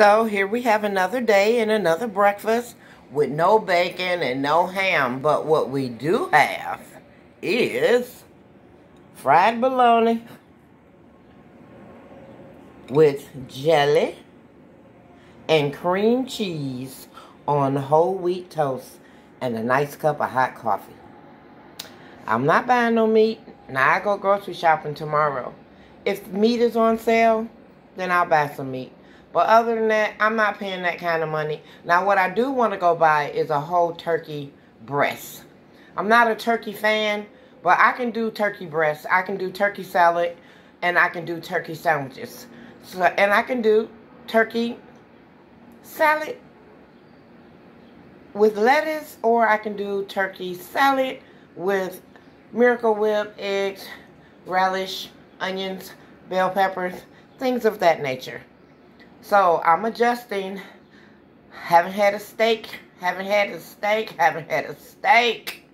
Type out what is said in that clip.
So here we have another day and another breakfast with no bacon and no ham. But what we do have is fried bologna with jelly and cream cheese on whole wheat toast and a nice cup of hot coffee. I'm not buying no meat. Now I go grocery shopping tomorrow. If meat is on sale, then I'll buy some meat. But other than that, I'm not paying that kind of money. Now, what I do want to go buy is a whole turkey breast. I'm not a turkey fan, but I can do turkey breasts. I can do turkey salad, and I can do turkey sandwiches. So, and I can do turkey salad with lettuce, or I can do turkey salad with Miracle Whip, eggs, relish, onions, bell peppers, things of that nature. So I'm adjusting. Haven't had a steak. Haven't had a steak. Haven't had a steak.